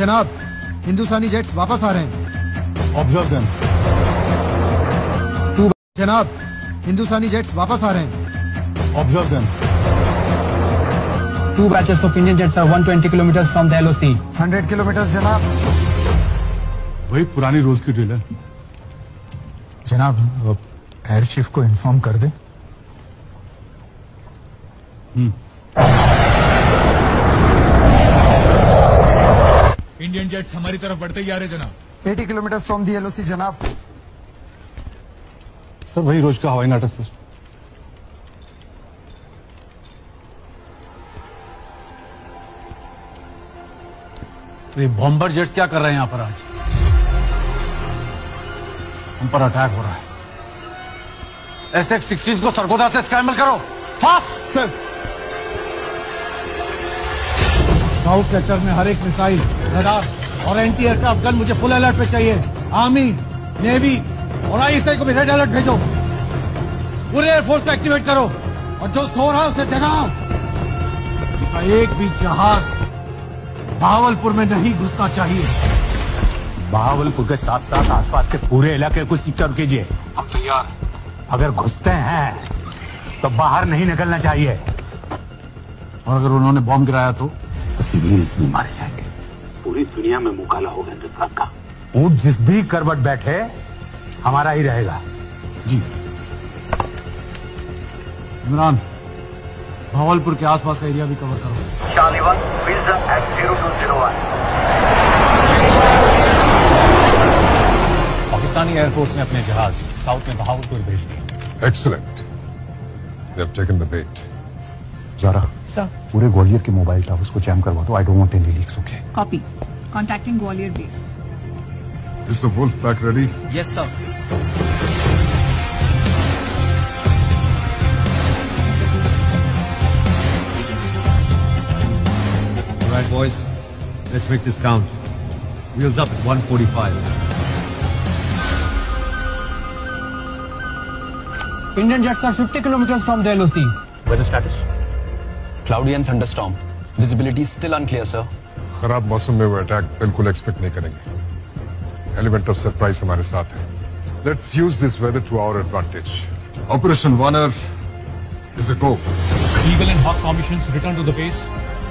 जनाब हिंदुस्तानी जेट्स वापस आ रहे हैं। ऑब्ज़र्व देम टू जनाब हिंदुस्तानी जेट्स वापस आ रहे हैं। Observe them Two batches of Indian jets are 120 kilometers from the LOC. 100 kilometre जनाब। वही पुरानी रोज की ड्रिल है जनाब एयर चीफ को इन्फॉर्म कर दे। इंडियन जेट्स हमारी तरफ़ बढ़ते ही आ रहे जनाब 80 किलोमीटर फ्रॉम दी एलओसी जनाब। सर वही रोज का हवाई नाटक सर। तो ये बॉम्बर जेट्स क्या कर रहे हैं यहाँ पर आज? हम पर अटैक हो रहा है। एस एक्स सिक्सटीन को सरगोदा से स्क्रैम्बल करो। Fast sir. साउथ सेक्टर में हर एक मिसाइल रडार और एंटी एयरक्राफ्ट गन मुझे फुल अलर्ट पे चाहिए। आर्मी नेवी और आईएसआई को भी रेड अलर्ट भेजो। पूरे एयरफोर्स को एक्टिवेट करो। और जो सो रहा है उसे जगाओ। एक भी जहाज़ भावलपुर में नहीं घुसना चाहिए। बहावलपुर के साथ साथ आसपास के पूरे इलाके को सिक्योर कीजिए। हम तैयार। अगर घुसते हैं तो बाहर नहीं निकलना चाहिए। और अगर उन्होंने बॉम्ब गिराया तो? सिविलियंस भी मारे जाएँगे। पूरी दुनिया में मुकाला होगा हिंदुस्तान का ऊँट जिस भी करवट बैठे हमारा ही रहेगा। जी। इमरान भावलपुर के आसपास का एरिया भी कवर करो। Charlie 1, Wilson at 0201. Pakistani air force ने अपने जहाज़ साउथ में बहावलपुर भेज दिए। Have taken the bait. जारा Sir, पूरे ग्वालियर के मोबाइल टावर्स को जैम करवा दो I don't want any leaks okay. Contacting Gwalior base. Is the wolf pack ready? Yes, sir. All right, boys. Let's make this count. Wheels up at 145. Indian jets are 50 kilometers from the LOC. Weather status? Cloudy and thunderstorm. Visibility is still unclear, sir. खराब मौसम में वो attack बिल्कुल expect नहीं करेंगे element of surprise हमारे साथ है let's use this weather to our advantage operation Vanar is a go Eagle and Hawk formations return to the base.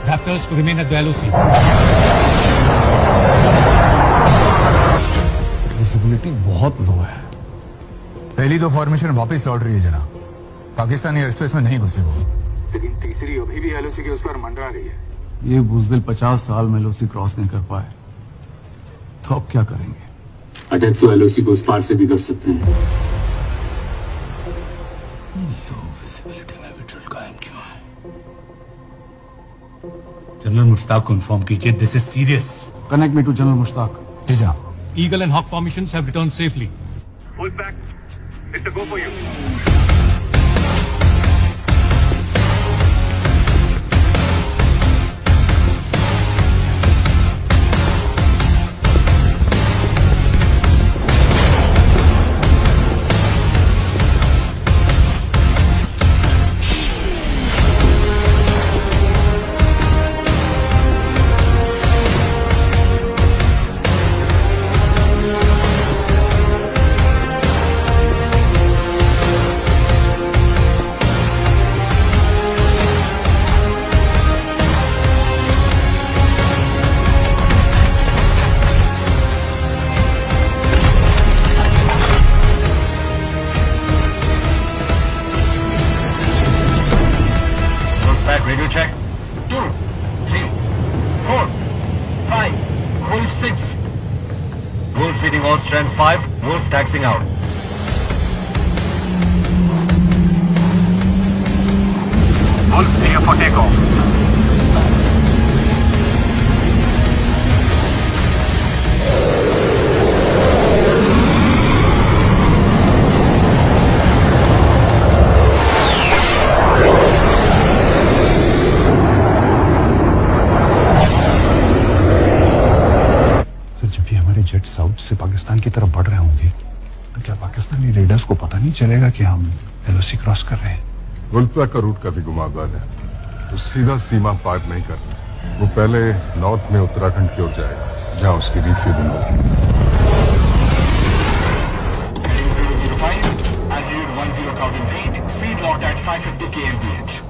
Raptors to remain at the LOC. Visibility बहुत low है पहली दो formation वापस लौट रही है जनाब पाकिस्तानी एयर स्पेस में नहीं घुसे वो लेकिन तीसरी अभी भी एलओसी के उस पर मंडरा रही है। ये बुजदिल पचास साल में लोसी क्रॉस नहीं कर पाए। तो अब क्या करेंगे? अटैक तो एलओसी को उस पार से भी कर सकते हैं। लो विजिबिलिटी में भी ड्रिल कायम क्यों है? जनरल मुश्ताक को इन्फॉर्म कीजिए this is serious connect me to general Mushtaq. जी जनाब। Eagle and Hawk formations have returned safely. Full back. It's a go for you. Two, three, four, five, Wolf 6. Wolf feeding all strength 5. Wolf taxing out. Wolf clear for takeoff. Jet south से पाकिस्तान की तरफ़ बढ़ रहे होंगे तो क्या Pakistani readers को पता नहीं चलेगा कि हम एलओसी क्रॉस कर रहे हैं? पैक का रूट काफ़ी घुमावदार है। तो सीधा सीमा पार नहीं करना वो पहले नॉर्थ में उत्तराखंड की ओर जाएगा जहाँ उसकी रिफ्यूलिंग होगी। Heading 005, altitude 10,000 feet, speed locked at 550 kmph.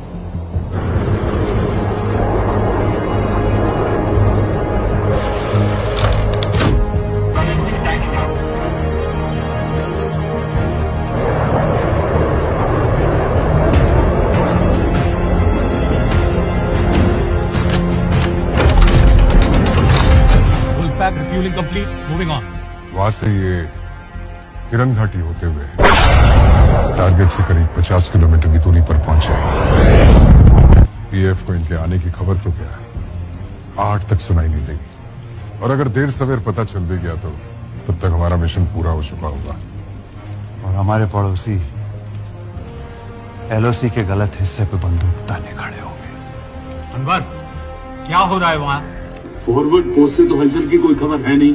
Pack refueling complete. Moving on. वहाँ से ये किरण घाटी होते हुए टारगेट से करीब 50 किलोमीटर की दूरी पर पहुँचे। पीएफ को इनके आने की खबर तो क्या है? आठ तक सुनाई नहीं देगी। और अगर देर सवेर पता चल भी गया तो तब तक हमारा मिशन पूरा हो चुका होगा। और हमारे पड़ोसी एलओसी के गलत हिस्से पे बंदूक ताने खड़े होंगे। अनवर क्या हो रहा है वहाँ? फॉरवर्ड पोस्ट से तो हलचल की कोई खबर है नहीं।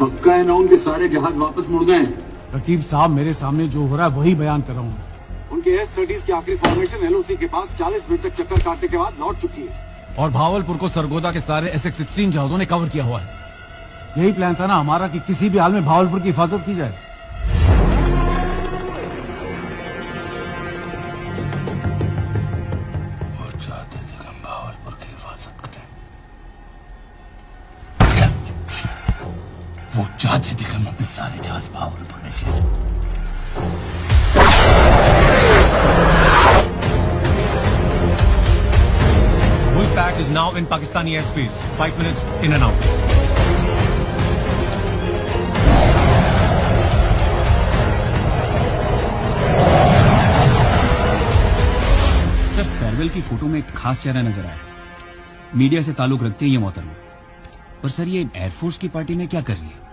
पक्का है ना उनके सारे जहाज़ वापस मुड़ गए? रकीब साहब मेरे सामने जो हो रहा है वही बयान कर रहा हूँ। उनके एस थर्टीज की आखिरी फॉर्मेशन एलओसी के पास 40 मिनट तक चक्कर काटने के बाद लौट चुकी है। और भावलपुर को सरगोदा के सारे एस एक्स जहाजों ने कवर किया हुआ है। यही प्लान था ना हमारा कि किसी भी हाल में भावलपुर की हिफाजत की जाए। अपने सारे जहाज़ भावलपुर ले जाए pack is now in Pakistani airspace. Five minutes in and out. Sir farewell की फ़ोटो में एक खास चेहरा नज़र आया मीडिया से ताल्लुक रखते हैं ये मोहतरमा पर सर ये एयरफोर्स की पार्टी में क्या कर रही है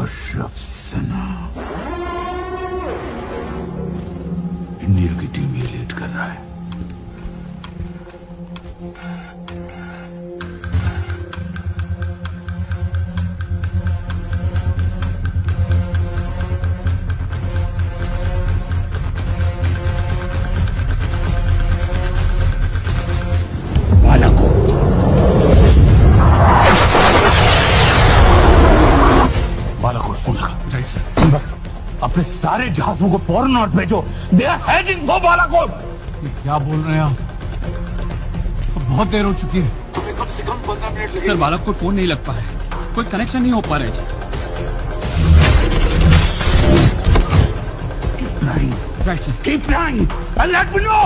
कश्यप सिन्हा इंडिया की टीम सारे जहाजों को फॉरन नॉर्थ भेजो। They are heading for Balakot. क्या बोल रहे हैं आप? बहुत देर हो चुकी है। हमें कम से कम पंद्रह मिनट सर बालक को फ़ोन नहीं लग पा रहा है कोई कनेक्शन नहीं हो पा रहा है। Sir right sir Keep flying and let me know